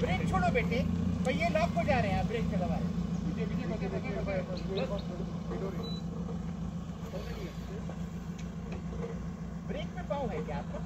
Break छोड़ो बेटे। भैया लॉक हो जा रहे हैं ब्रेक के दबा ब्रेक में पाँव है क्या आपका?